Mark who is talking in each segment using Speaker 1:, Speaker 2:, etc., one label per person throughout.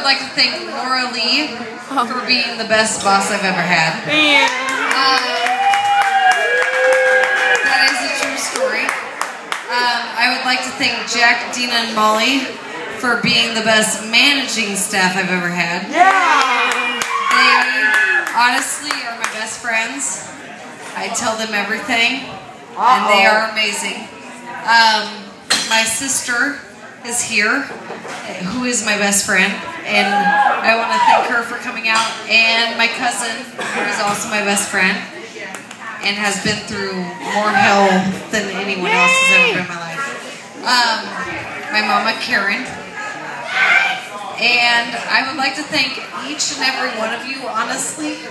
Speaker 1: I'd like to thank Laura Lee for being the best boss I've ever had. Um, that is a true story. Um, I would like to thank Jack, Dina, and Molly for being the best managing staff I've ever had. Yeah! They honestly are my best friends. I tell them everything, and they are amazing. Um, my sister is here, who is my best friend, and I want to thank her for coming out. And my cousin, who is also my best friend, and has been through more hell than anyone else has ever been in my life. Um, my mama, Karen. And I would like to thank each and every one of you, honestly.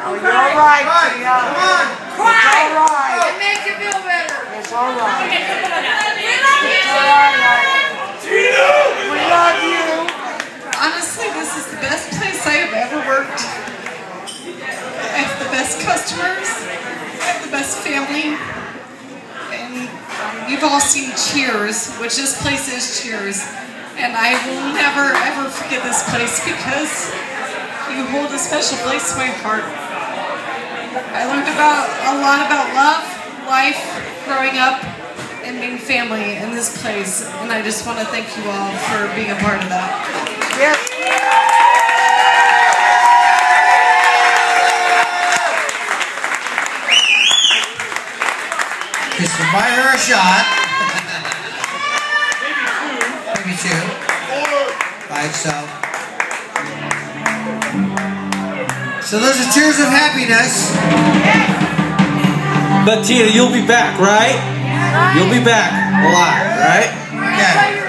Speaker 2: Oh, you're all right, Tia.
Speaker 3: Come on!
Speaker 2: It's all right.
Speaker 3: It makes you feel better.
Speaker 2: It's all right. It's all right. We love you.
Speaker 1: Honestly, this is the best place I have ever worked. I have the best customers. I have the best family. And um, you've all seen Cheers, which this place is Cheers. And I will never ever forget this place because you hold a special place in my heart. I learned about a lot about love, life, growing up, and being family in this place. And I just want to thank you all for being a part of that.
Speaker 2: Yes.
Speaker 4: Just buy her a shot. Maybe two. Maybe two. By itself. So those are tears of happiness.
Speaker 5: But Tina, you'll be back, right? You'll be back a lot, right?
Speaker 4: Okay. All right.